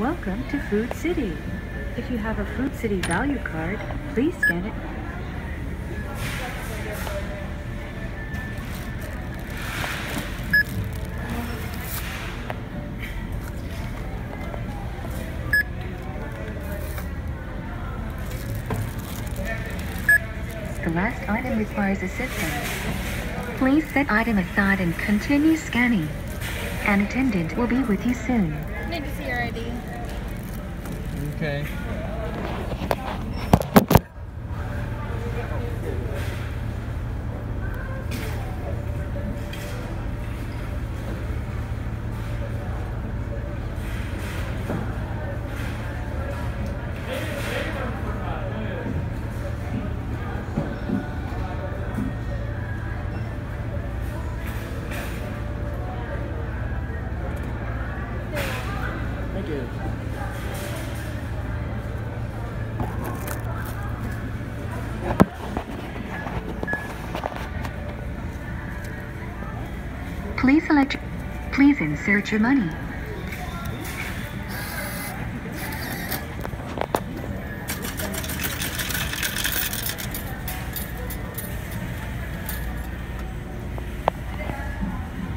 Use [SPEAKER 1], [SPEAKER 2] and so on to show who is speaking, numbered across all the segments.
[SPEAKER 1] Welcome to Food City. If you have a Food City value card, please scan it. The last item requires assistance. Please set item aside and continue scanning. An attendant will be with you soon.
[SPEAKER 2] Need to
[SPEAKER 1] Please select. Please insert your money.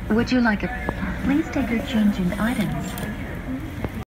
[SPEAKER 1] Would you like a? Please take your change in items.